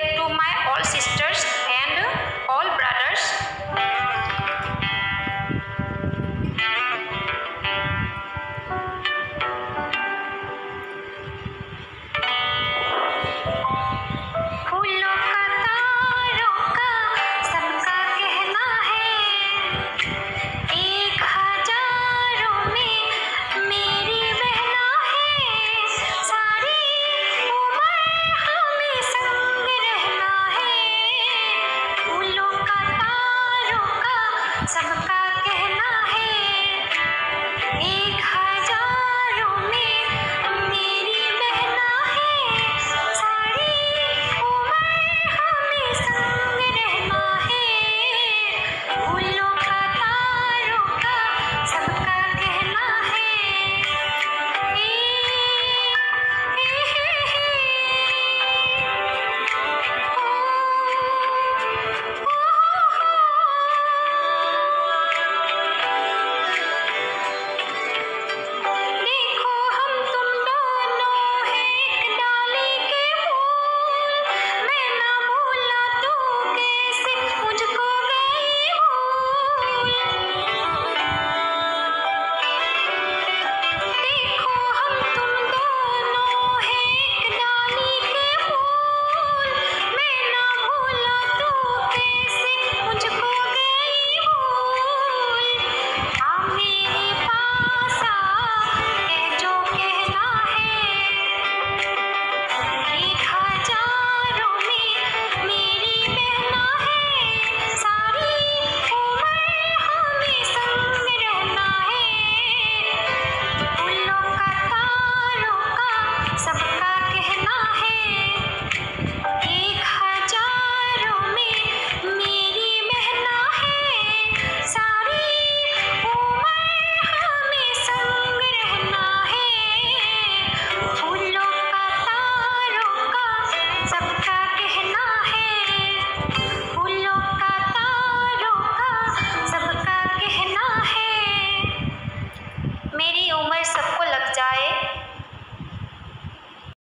to my all sisters and all brothers. सबका कहना